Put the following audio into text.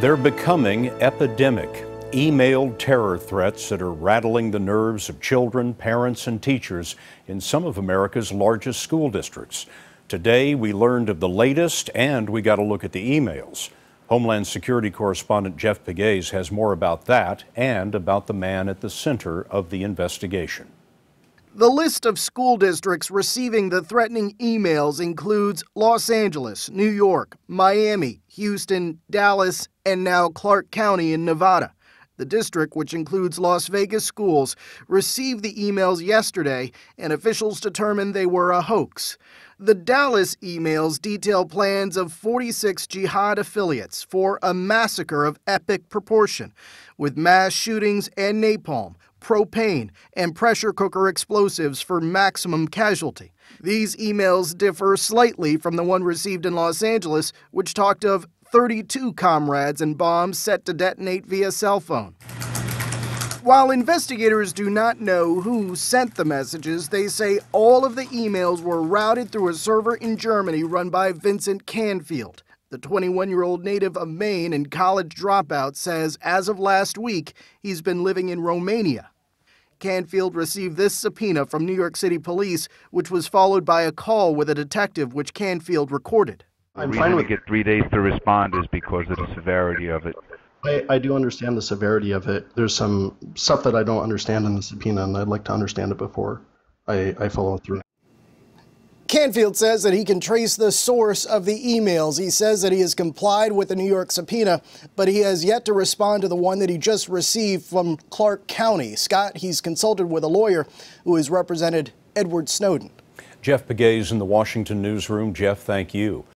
They're becoming epidemic. Emailed terror threats that are rattling the nerves of children, parents, and teachers in some of America's largest school districts. Today, we learned of the latest and we got a look at the emails. Homeland Security correspondent Jeff Pegues has more about that and about the man at the center of the investigation. The list of school districts receiving the threatening emails includes Los Angeles, New York, Miami, Houston, Dallas, and now Clark County in Nevada. The district, which includes Las Vegas schools, received the emails yesterday, and officials determined they were a hoax. The Dallas emails detail plans of 46 jihad affiliates for a massacre of epic proportion, with mass shootings and napalm, propane, and pressure cooker explosives for maximum casualty. These emails differ slightly from the one received in Los Angeles, which talked of 32 comrades and bombs set to detonate via cell phone. While investigators do not know who sent the messages, they say all of the emails were routed through a server in Germany run by Vincent Canfield. The 21 year old native of Maine and college dropout says as of last week, he's been living in Romania. Canfield received this subpoena from New York City police, which was followed by a call with a detective, which Canfield recorded. The I'm reason we get three days to respond is because of the severity of it. I, I do understand the severity of it. There's some stuff that I don't understand in the subpoena, and I'd like to understand it before I, I follow through. Canfield says that he can trace the source of the emails. He says that he has complied with the New York subpoena, but he has yet to respond to the one that he just received from Clark County. Scott, he's consulted with a lawyer who has represented Edward Snowden. Jeff Pegues in the Washington newsroom. Jeff, thank you.